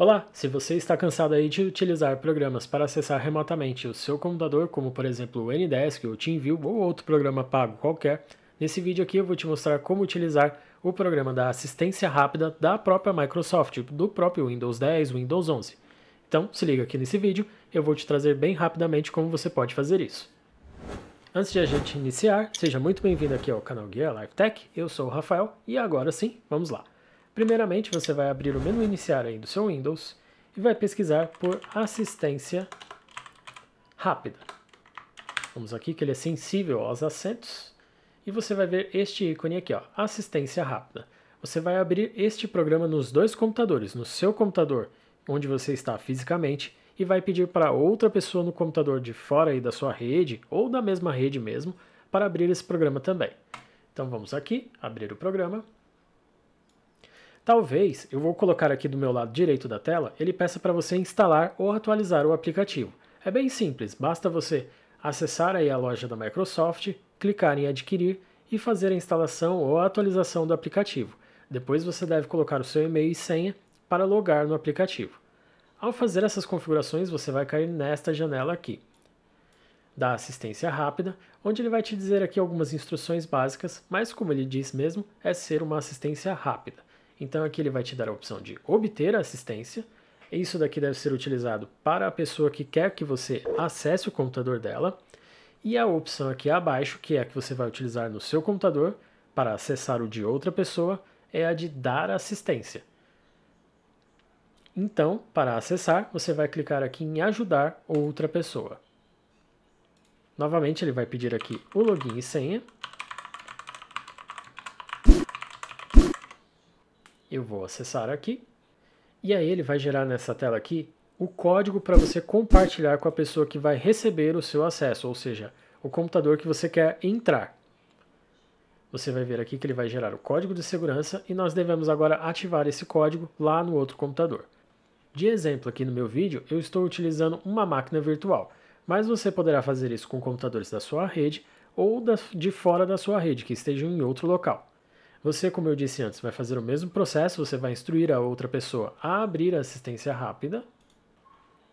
Olá, se você está cansado aí de utilizar programas para acessar remotamente o seu computador, como por exemplo o Ndesk, o TeamView ou outro programa pago qualquer, nesse vídeo aqui eu vou te mostrar como utilizar o programa da assistência rápida da própria Microsoft, do próprio Windows 10, Windows 11. Então, se liga aqui nesse vídeo, eu vou te trazer bem rapidamente como você pode fazer isso. Antes de a gente iniciar, seja muito bem-vindo aqui ao canal Guia Life Tech, eu sou o Rafael e agora sim, vamos lá. Primeiramente, você vai abrir o menu iniciar aí do seu Windows e vai pesquisar por assistência rápida. Vamos aqui que ele é sensível aos acentos e você vai ver este ícone aqui, ó, assistência rápida. Você vai abrir este programa nos dois computadores, no seu computador, onde você está fisicamente, e vai pedir para outra pessoa no computador de fora aí da sua rede ou da mesma rede mesmo para abrir esse programa também. Então vamos aqui, abrir o programa. Talvez, eu vou colocar aqui do meu lado direito da tela, ele peça para você instalar ou atualizar o aplicativo. É bem simples, basta você acessar aí a loja da Microsoft, clicar em adquirir e fazer a instalação ou a atualização do aplicativo. Depois você deve colocar o seu e-mail e senha para logar no aplicativo. Ao fazer essas configurações, você vai cair nesta janela aqui da assistência rápida, onde ele vai te dizer aqui algumas instruções básicas, mas como ele diz mesmo, é ser uma assistência rápida. Então aqui ele vai te dar a opção de obter assistência. Isso daqui deve ser utilizado para a pessoa que quer que você acesse o computador dela. E a opção aqui abaixo, que é a que você vai utilizar no seu computador para acessar o de outra pessoa, é a de dar assistência. Então, para acessar, você vai clicar aqui em ajudar outra pessoa. Novamente, ele vai pedir aqui o login e senha. Eu vou acessar aqui. E aí ele vai gerar nessa tela aqui o código para você compartilhar com a pessoa que vai receber o seu acesso, ou seja, o computador que você quer entrar. Você vai ver aqui que ele vai gerar o código de segurança e nós devemos agora ativar esse código lá no outro computador. De exemplo, aqui no meu vídeo, eu estou utilizando uma máquina virtual, mas você poderá fazer isso com computadores da sua rede ou de fora da sua rede, que estejam em outro local. Você, como eu disse antes, vai fazer o mesmo processo, você vai instruir a outra pessoa a abrir a assistência rápida.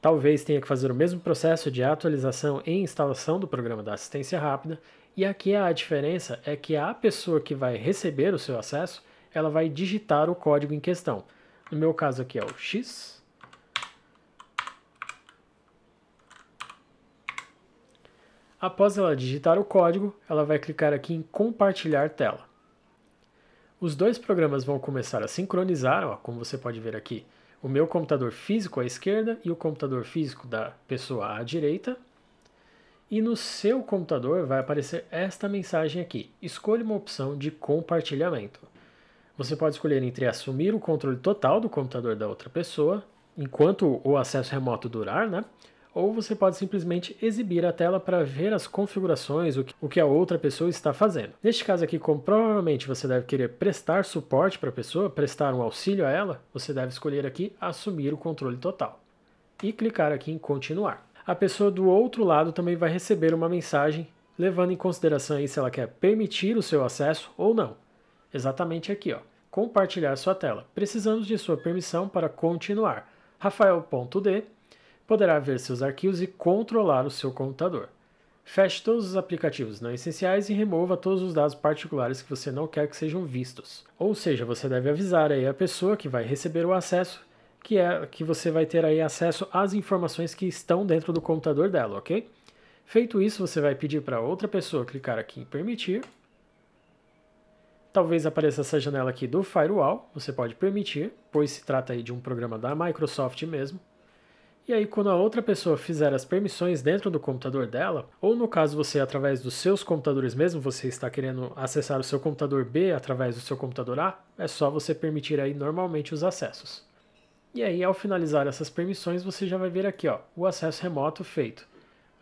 Talvez tenha que fazer o mesmo processo de atualização e instalação do programa da assistência rápida. E aqui a diferença é que a pessoa que vai receber o seu acesso, ela vai digitar o código em questão. No meu caso aqui é o X. Após ela digitar o código, ela vai clicar aqui em compartilhar tela. Os dois programas vão começar a sincronizar, ó, como você pode ver aqui, o meu computador físico à esquerda e o computador físico da pessoa à direita. E no seu computador vai aparecer esta mensagem aqui: escolha uma opção de compartilhamento. Você pode escolher entre assumir o controle total do computador da outra pessoa, enquanto o acesso remoto durar, né? Ou você pode simplesmente exibir a tela para ver as configurações, o que a outra pessoa está fazendo. Neste caso aqui, como provavelmente você deve querer prestar suporte para a pessoa, prestar um auxílio a ela, você deve escolher aqui assumir o controle total e clicar aqui em continuar. A pessoa do outro lado também vai receber uma mensagem levando em consideração aí se ela quer permitir o seu acesso ou não. Exatamente aqui, ó. Compartilhar sua tela. Precisamos de sua permissão para continuar. Rafael.d poderá ver seus arquivos e controlar o seu computador. Feche todos os aplicativos não essenciais e remova todos os dados particulares que você não quer que sejam vistos. Ou seja, você deve avisar aí a pessoa que vai receber o acesso que é que você vai ter aí acesso às informações que estão dentro do computador dela, ok? Feito isso, você vai pedir para outra pessoa clicar aqui em permitir. Talvez apareça essa janela aqui do firewall, você pode permitir, pois se trata aí de um programa da Microsoft mesmo. E aí, quando a outra pessoa fizer as permissões dentro do computador dela, ou no caso você, através dos seus computadores mesmo, você está querendo acessar o seu computador B através do seu computador A, é só você permitir aí normalmente os acessos. E aí, ao finalizar essas permissões, você já vai ver aqui ó, o acesso remoto feito.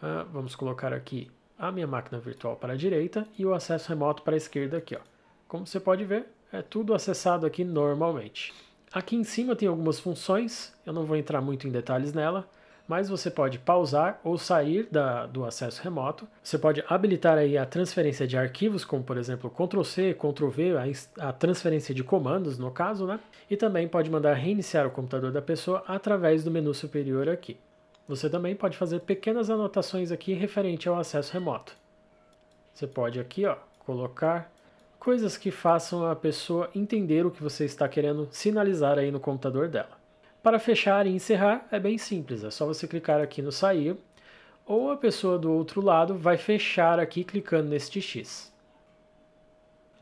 Ah, vamos colocar aqui a minha máquina virtual para a direita e o acesso remoto para a esquerda aqui. Ó. Como você pode ver, é tudo acessado aqui normalmente. Aqui em cima tem algumas funções, eu não vou entrar muito em detalhes nela, mas você pode pausar ou sair da, do acesso remoto. Você pode habilitar aí a transferência de arquivos, como por exemplo Ctrl+C, Ctrl+V, a, a transferência de comandos no caso, né? E também pode mandar reiniciar o computador da pessoa através do menu superior aqui. Você também pode fazer pequenas anotações aqui referente ao acesso remoto. Você pode aqui, ó, colocar coisas que façam a pessoa entender o que você está querendo sinalizar aí no computador dela. Para fechar e encerrar é bem simples, é só você clicar aqui no sair ou a pessoa do outro lado vai fechar aqui clicando neste X.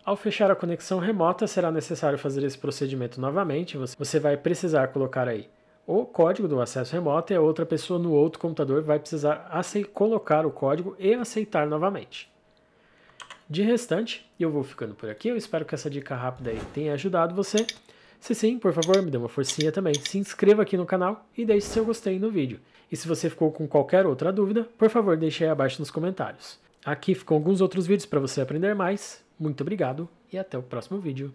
Ao fechar a conexão remota, será necessário fazer esse procedimento novamente. Você vai precisar colocar aí o código do acesso remoto e a outra pessoa no outro computador vai precisar colocar o código e aceitar novamente. De restante, eu vou ficando por aqui. Eu espero que essa dica rápida aí tenha ajudado você. Se sim, por favor, me dê uma forcinha também. Se inscreva aqui no canal e deixe seu gostei no vídeo. E se você ficou com qualquer outra dúvida, por favor, deixe aí abaixo nos comentários. Aqui ficam alguns outros vídeos para você aprender mais. Muito obrigado e até o próximo vídeo.